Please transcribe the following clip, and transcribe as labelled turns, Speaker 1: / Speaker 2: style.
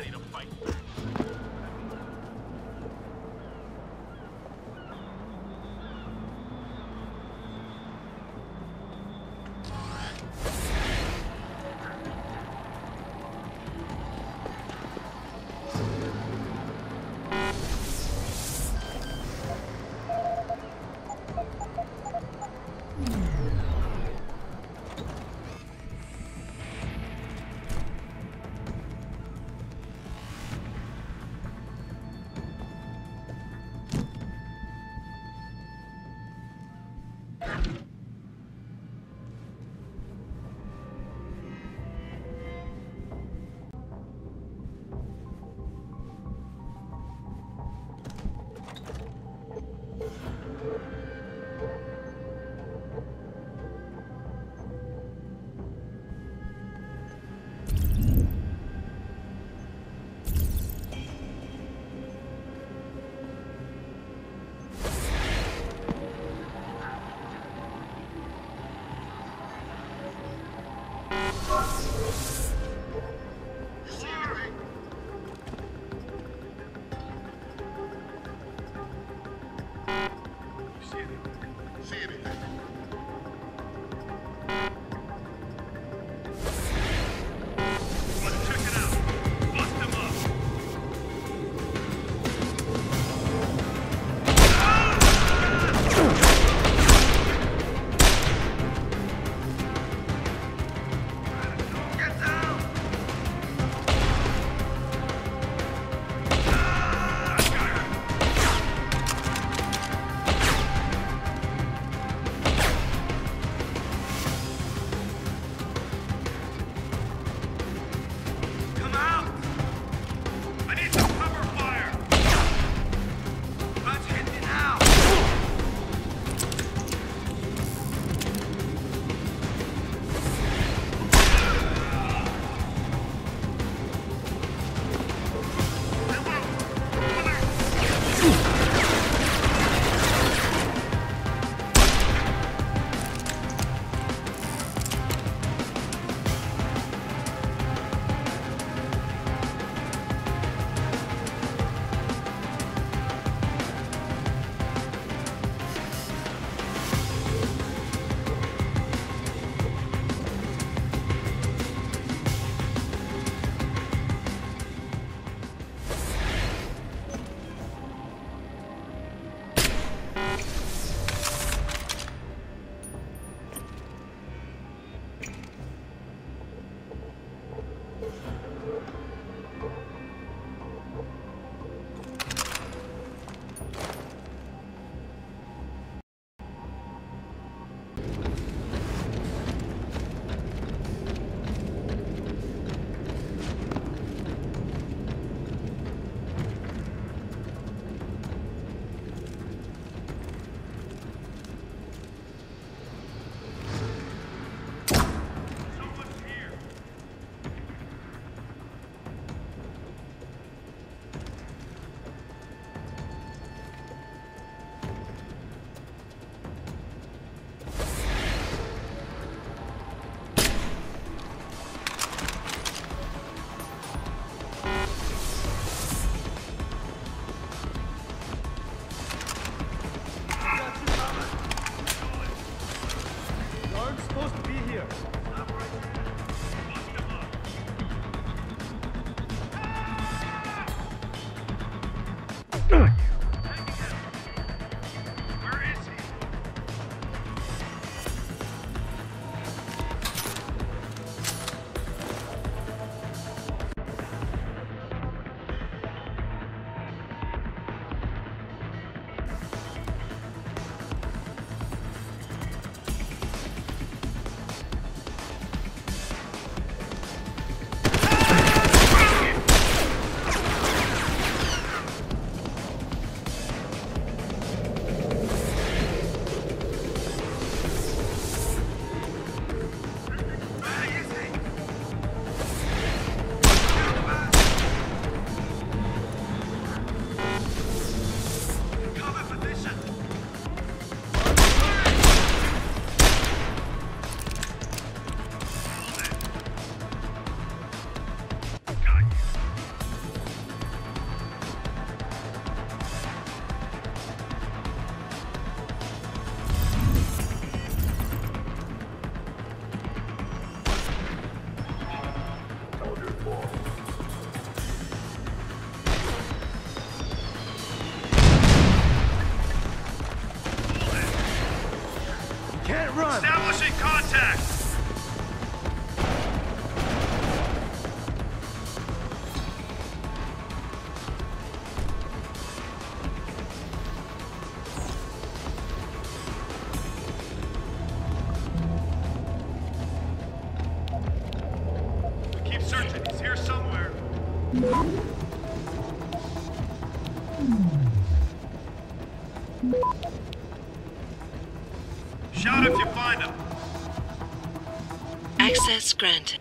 Speaker 1: ready to fight Shout if you find him.
Speaker 2: Access granted.